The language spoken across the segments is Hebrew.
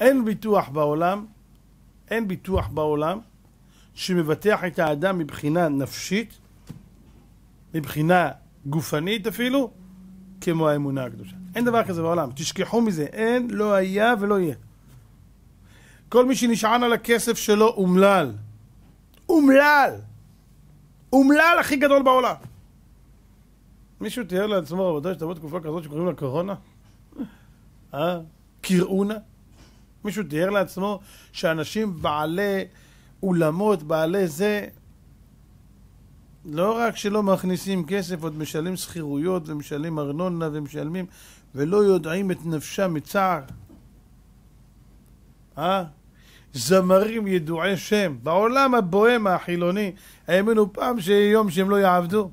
אין ביטוח בעולם, אין ביטוח בעולם שמבטח את האדם מבחינה נפשית, מבחינה גופנית אפילו, כמו האמונה הקדושה. אין דבר כזה בעולם, תשכחו מזה, אין, לא היה ולא יהיה. כל מי שנשען על הכסף שלו אומלל. אומלל! אומלל הכי גדול בעולם. מישהו תיאר לעצמו, רבותיי, שתבוא תקופה כזאת שקוראים לה קורונה? אה? קראונה? מישהו תיאר לעצמו שאנשים בעלי אולמות, בעלי זה, לא רק שלא מכניסים כסף, עוד משלמים שכירויות ומשלמים ארנונה ומשלמים ולא יודעים את נפשם מצער. אה? זמרים ידועי שם. בעולם הבוהם החילוני, האמינו פעם שיהיה יום שהם לא יעבדו?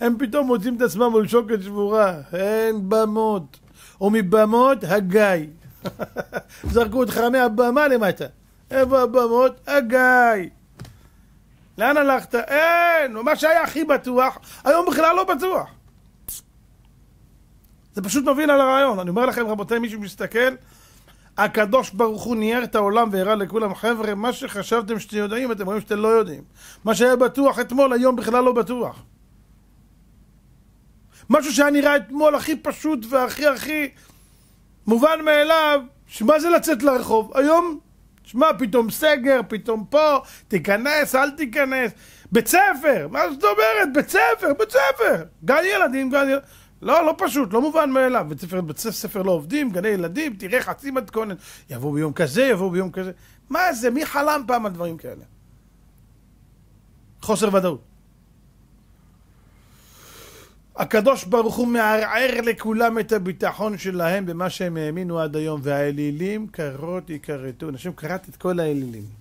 הם פתאום מוצאים את עצמם מול שוקת שבורה. אין במות. ומבמות הגיא. זרקו אותך מהבמה למטה. איפה הבמות? הגיא. לאן הלכת? אין! מה שהיה הכי בטוח, היום בכלל לא בטוח. זה פשוט מוביל על הרעיון. אני אומר לכם, רבותיי, מישהו מסתכל, הקדוש ברוך הוא נייר את העולם והראה לכולם, חבר'ה, מה שחשבתם שאתם יודעים, אתם רואים שאתם לא יודעים. מה שהיה בטוח אתמול, היום בכלל לא בטוח. משהו שהיה נראה אתמול הכי פשוט והכי הכי מובן מאליו, שמה זה לצאת לרחוב? היום, שמע, פתאום סגר, פתאום פה, תיכנס, אל תיכנס. בית ספר, מה זאת אומרת? בית ספר, בית ספר. גן ילדים, גן ילדים. לא, לא פשוט, לא מובן מאליו. בית ספר, בית ספר לא עובדים, גני ילדים, תראה חצי מתכונת. יבואו ביום כזה, יבואו ביום כזה. מה זה? מי חלם פעם על דברים כאלה? חוסר ודאות. הקדוש ברוך הוא מערער לכולם את הביטחון שלהם במה שהם האמינו עד היום, והאלילים קרות יכרתו. אנשים קראת את כל האלילים.